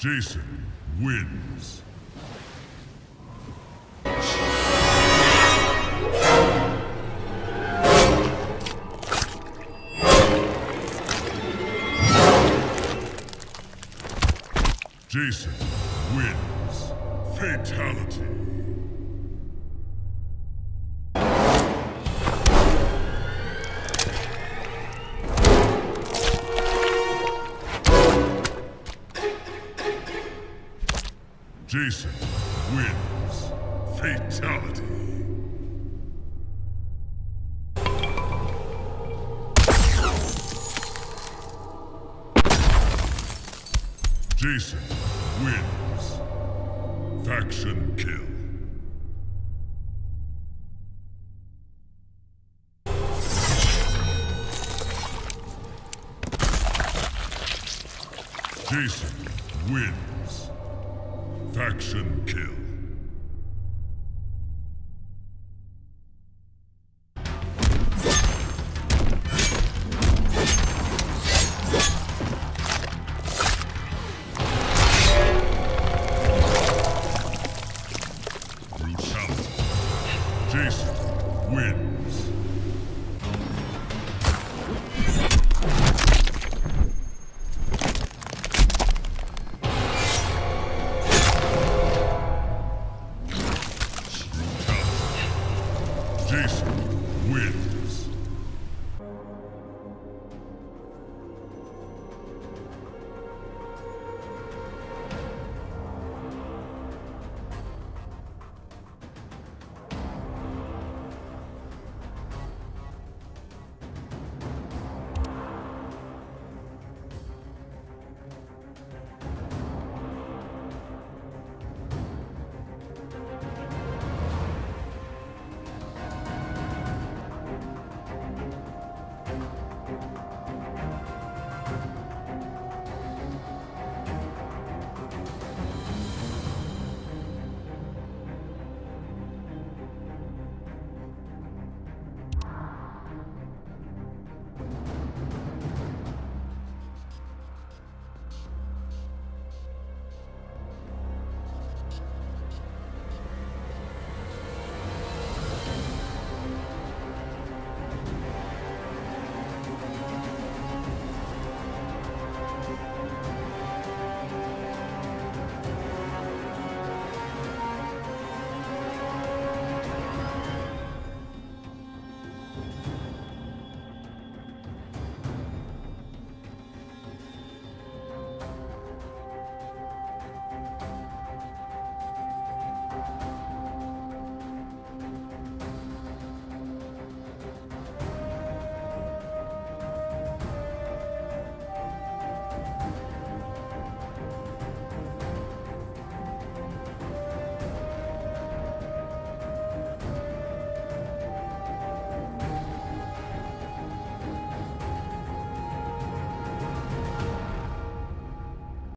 Jason wins. Jason wins. Fatality. Jason wins. Fatality. Jason wins. Faction kill. Jason wins. Faction kill.